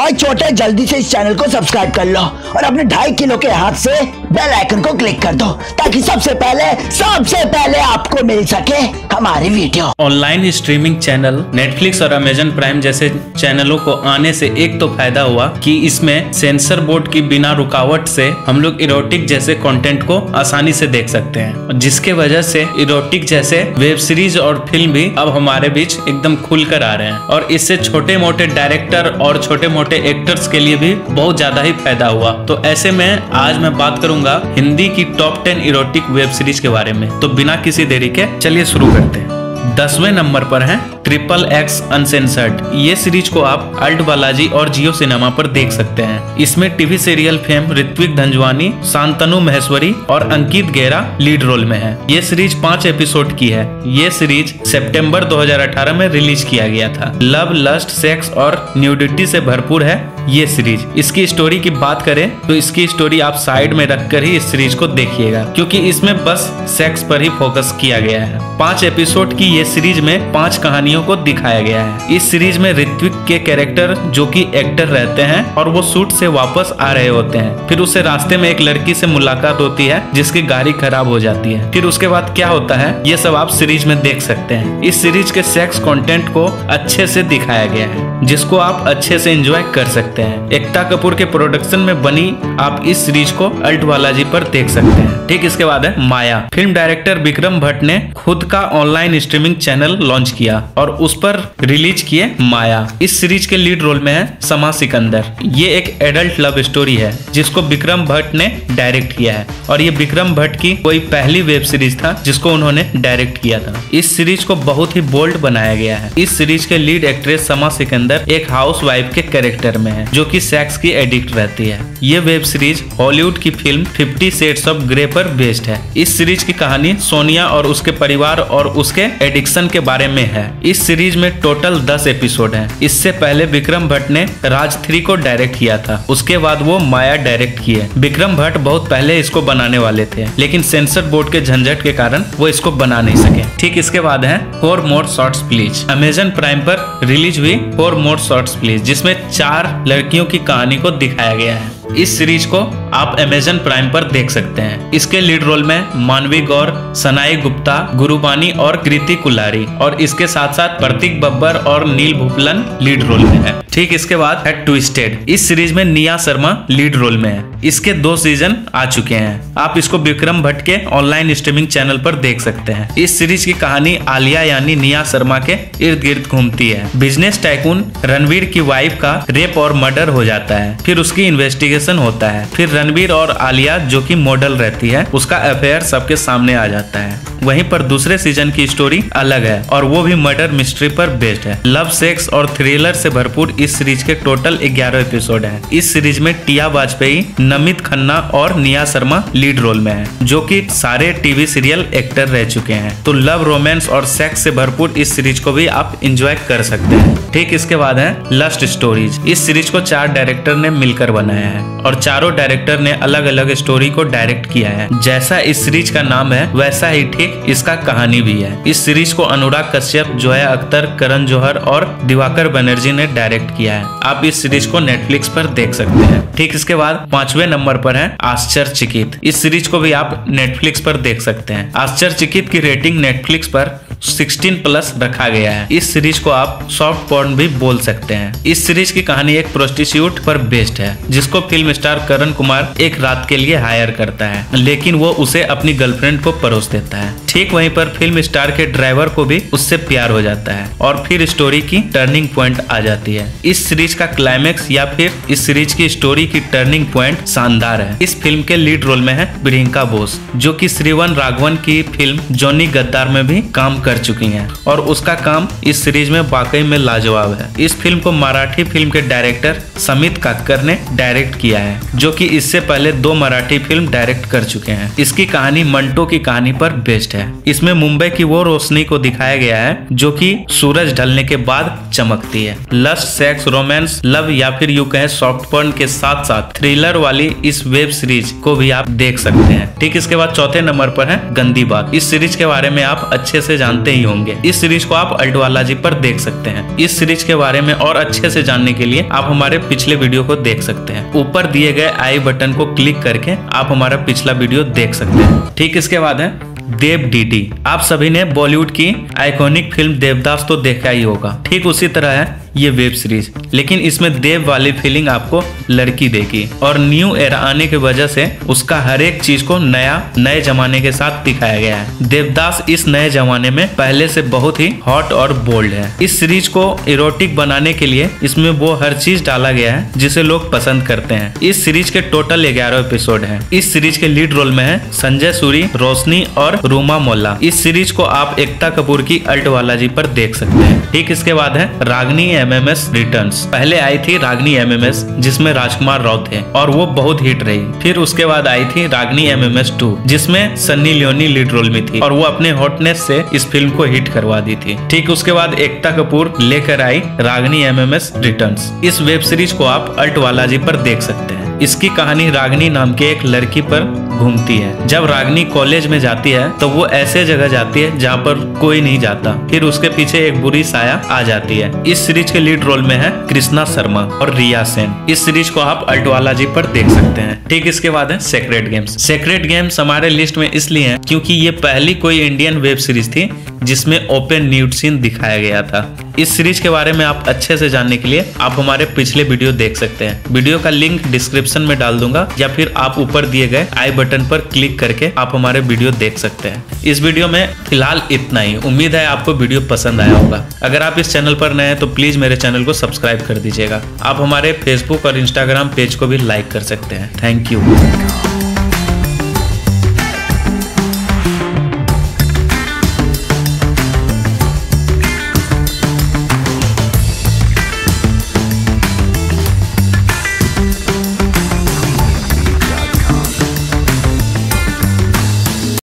और छोटे जल्दी से इस चैनल को सब्सक्राइब कर लो और अपने ढाई किलो के हाथ से बेल आइकन को क्लिक कर दो ताकि सबसे पहले सबसे पहले आपको मिल सके हमारी video. Online streaming channel Netflix और अमेजन प्राइम जैसे चैनलों को आने से एक तो फ़ायदा हुआ कि इसमें सेंसर बोर्ड की बिना रुकावट से हम लोग इरोटिक जैसे कंटेंट को आसानी से देख सकते हैं। जिसके वजह से इरोटिक जैसे वेब सीरीज़ और फ़िल्म भी अब हमारे बीच एकदम खुलकर आ रहे हैं। और इससे छोटे मोटे डायरेक्टर और छोटे मोटे एक्टर्स के लिए भी बहुत ज़्यादा ही फ़ायदा हुआ। तो ऐसे में आज मैं बात करूँगा हिंदी की top ten erotic web series के बारे में। तो बिना किसी देरी के चलिए शुरू करते हैं। दसवें नंबर पर है ट्रिपल एक्स अनसेंसर्ड। ये सीरीज़ को आप अल्ट बालाजी और जियो सिनेमा पर देख सकते हैं। इसमें TV serial fame Rithvik Dhanjani Shantanu Maheshwari और अंकित गेरा लीड रोल में है। ये सीरीज़ पाँच एपिसोड की है। ये सीरीज़ सितंबर 2018 में रिलीज़ किया गया था। लव, लस्ट, सेक्स और न्यूडिटी से भरपूर है ये सीरीज़। इसकी स्टोरी की बात करें तो इसकी स्टोरी आप साइड में रखकर ही इस सीरीज़ को देखिएगा, क्योंकि इसमें बस सेक्स पर ही फोकस किया गया है। पाँच एपिसोड की ये सीरीज़ में पाँच कहानियों को दिखाया गया है। इस सीरीज़ में ऋत्विक के कैरेक्टर जो कि एक्टर रहते हैं और वो शूट से वापस आ रहे होते हैं। फिर उसे रास्ते में एक लड़की से मुलाकात होती है, जिसकी गाड़ी खराब हो जाती है। फिर उसके बाद क्या होता है, ये सब आप सीरीज़ में देख सकते हैं। इस सीरीज़ के सेक्स कंटेंट को अच्छे से दिखाया गया है, जिसको आप अच्छे से एंजॉय कर सकते हैं। एकता कपूर के प्रोडक्शन में बनी आप इस सीरीज़ को अल्ट बालाजी पर देख सकते हैं। ठीक इसके बाद है माया। फ़िल्म डायरेक्टर विक्रम भट्ट ने खुद का ऑनलाइन स्ट्रीमिंग चैनल लॉन्च किया और उस पर रिलीज़ किए माया। इस सीरीज़ के लीड रोल में है समा सिकंदर। ये एक एडल्ट लव स्टोरी है, जिसको विक्रम भट्ट ने डायरेक्ट किया है। और ये विक्रम भट्ट की कोई पहली वेब सीरीज़ था, जिसको उन्होंने डायरेक्ट किया था। इस सीरीज़ को बहुत ही बोल्ड बनाया गया है। इस सीरीज़ के लीड एक्ट्रेस समा सिकंदर एक हाउस वाइफ के कैरेक्टर में है, जो की सेक्स की एडिक्ट रहती है। ये वेब सीरीज़ हॉलीवुड की film fifty sets of grey पर बेस्ड है। इस सीरीज़ की कहानी सोनिया और उसके परिवार और उसके एडिक्शन के बारे में है। इस सीरीज़ में टोटल 10 एपिसोड हैं। इससे पहले विक्रम भट्ट ने राज थ्री को डायरेक्ट किया था। उसके बाद वो माया डायरेक्ट किए। विक्रम भट्ट बहुत पहले इसको बनाने वाले थे, लेकिन सेंसर बोर्ड के झंझट के कारण वो इसको बना नहीं सके। ठीक इसके बाद है four more shorts, please. Amazon Prime पर रिलीज़ हुई फोर मोर शॉर्ट्स, प्लीज़, जिसमें चार लड़कियों की कहानी को दिखाया गया है। इस सीरीज़ को आप अमेजन प्राइम पर देख सकते हैं। इसके लीड रोल में मानवी गौर, सनाई गुप्ता गुरुबानी और कृति कुलारी और इसके साथ साथ प्रतीक बब्बर और नील भूपलन लीड रोल में है। ठीक इसके बाद है ट्विस्टेड इस सीरीज़ में निया शर्मा लीड रोल में है। इसके दो सीज़न आ चुके हैं। आप इसको विक्रम भट्ट के ऑनलाइन स्ट्रीमिंग चैनल पर देख सकते हैं। इस सीरीज़ की कहानी आलिया यानी निया शर्मा के इर्द गिर्द घूमती है। बिज़नेस टाइकून रणवीर की वाइफ का रेप और मर्डर हो जाता है। फिर उसकी इन्वेस्टिगेशन होता है। फिर रणबीर और आलिया, जो कि मॉडल रहती है, उसका अफेयर सबके सामने आ जाता है। वहीं पर दूसरे सीज़न की स्टोरी अलग है और वो भी मर्डर मिस्ट्री पर बेस्ड है। लव सेक्स और थ्रिलर से भरपूर इस सीरीज़ के टोटल 11 एपिसोड हैं। इस सीरीज़ में टिया वाजपेयी, नमित खन्ना और निया शर्मा लीड रोल में है, जो कि सारे टीवी सीरियल एक्टर रह चुके हैं। तो लव रोमांस और सेक्स से भरपूर इस सीरीज़ को भी आप इंजॉय कर सकते हैं। ठीक इसके बाद है लस्ट स्टोरीज इस सीरीज़ को चार डायरेक्टर ने मिलकर बनाया है। और चारों डायरेक्टर ने अलग अलग स्टोरी को डायरेक्ट किया है। जैसा इस सीरीज़ का नाम है, वैसा ही ठीक इसका कहानी भी है। इस सीरीज़ को अनुराग कश्यप, जोया अख्तर, करण जौहर और दिवाकर बनर्जी ने डायरेक्ट किया है। आप इस सीरीज़ को नेटफ्लिक्स पर देख सकते हैं। ठीक इसके बाद पांचवे नंबर पर है आश्चर्यचकित। इस सीरीज़ को भी आप नेटफ्लिक्स पर देख सकते हैं। आश्चर्यचकित की रेटिंग नेटफ्लिक्स पर 16 प्लस रखा गया है। इस सीरीज़ को आप सॉफ्ट पॉर्न भी बोल सकते हैं। इस सीरीज़ की कहानी एक प्रोस्टिट्यूट पर बेस्ड है, जिसको फ़िल्म स्टार करण कुमार एक रात के लिए हायर करता है, लेकिन वो उसे अपनी गर्लफ्रेंड को परोस देता है। ठीक वहीं पर फ़िल्म स्टार के ड्राइवर को भी उससे प्यार हो जाता है और फिर स्टोरी की टर्निंग पॉइंट आ जाती है। इस सीरीज़ का क्लाइमेक्स या फिर इस सीरीज़ की स्टोरी की टर्निंग पॉइंट शानदार है। इस फ़िल्म के लीड रोल में है प्रियंका बोस, जो की श्रीवन राघवन की फ़िल्म जॉनी गद्दार में भी काम कर चुकी है और उसका काम इस सीरीज़ में वाकई में लाजवाब है। इस फ़िल्म को मराठी फ़िल्म के डायरेक्टर समित काक्कर ने डायरेक्ट किया है, जो कि इससे पहले दो मराठी फ़िल्म डायरेक्ट कर चुके हैं। इसकी कहानी मंटो की कहानी पर बेस्ड है। है। इसमें मुंबई की वो रोशनी को दिखाया गया है, जो कि सूरज ढलने के बाद चमकती है। लस्ट सेक्स रोमांस, लव या फिर यू कहें सॉफ्ट पर्न के साथ साथ थ्रिलर वाली इस वेब सीरीज़ को भी आप देख सकते हैं। ठीक, इसके बाद चौथे नंबर पर है गंदी बात। इस सीरीज़ के बारे में आप अच्छे से जानते ही होंगे। इस सीरीज़ को आप अल्टवाला जी पर देख सकते हैं। इस सीरीज़ के बारे में और अच्छे से जानने के लिए आप हमारे पिछले वीडियो को देख सकते हैं। ऊपर दिए गए आई बटन को क्लिक करके आप हमारा पिछला वीडियो देख सकते हैं। ठीक, इसके बाद है देव डीडी आप सभी ने बॉलीवुड की आइकॉनिक फ़िल्म देवदास तो देखा ही होगा। ठीक उसी तरह है। ये वेब सीरीज़। लेकिन इसमें देव वाली फीलिंग आपको लड़की देगी। और न्यू एरा आने की वजह से उसका हर एक चीज़ को नया, नए जमाने के साथ दिखाया गया है। देवदास इस नए जमाने में पहले से बहुत ही हॉट और बोल्ड है। इस सीरीज़ को इरोटिक बनाने के लिए इसमें वो हर चीज़ डाला गया है, जिसे लोग पसंद करते हैं। इस सीरीज़ के टोटल ग्यारह एपिसोड है। इस सीरीज़ के लीड रोल में है संजय सूरी, रोशनी और रूमा मोल्ला। इस सीरीज़ को आप एकता कपूर की अल्ट वाला जी पर देख सकते हैं। ठीक इसके बाद है रागनी एमएमएस रिटर्न्स पहले आई थी रागनी एमएमएस जिसमें राजकुमार राव थे, और वो बहुत हिट रही। फिर उसके बाद आई थी रागनी एमएमएस टू जिसमें सन्नी लियोनी लीड रोल में थी, और वो अपने हॉटनेस से इस फ़िल्म को हिट करवा दी थी। ठीक उसके बाद एकता कपूर लेकर आई रागनी एमएमएस रिटर्न्स इस वेब सीरीज़ को आप अल्ट वालाजी पर देख सकते हैं। इसकी कहानी रागनी नाम के एक लड़की पर घूमती है। जब रागनी कॉलेज में जाती है तो वो ऐसे जगह जाती है जहाँ पर कोई नहीं जाता। फिर उसके पीछे एक बुरी साया आ जाती है। इस सीरीज़ के लीड रोल में है कृष्णा शर्मा और रिया सेन। इस सीरीज़ को आप अल्टवाला जी पर देख सकते हैं। ठीक इसके बाद है सेक्रेट गेम्स सेक्रेट गेम्स हमारे लिस्ट में इसलिए है क्योंकि ये पहली कोई इंडियन वेब सीरीज़ थी जिसमें ओपन न्यूड सीन दिखाया गया था। इस सीरीज़ के बारे में आप अच्छे से जानने के लिए आप हमारे पिछले वीडियो देख सकते हैं। वीडियो का लिंक डिस्क्रिप्शन में डाल दूँगा या फिर आप ऊपर दिए गए आई बटन पर क्लिक करके आप हमारे वीडियो देख सकते हैं। इस वीडियो में फ़िलहाल इतना ही। उम्मीद है आपको वीडियो पसंद आया होगा। अगर आप इस चैनल पर नए हैं तो प्लीज़ मेरे चैनल को सब्सक्राइब कर दीजिएगा। आप हमारे फेसबुक और इंस्टाग्राम पेज को भी लाइक कर सकते हैं। Thank you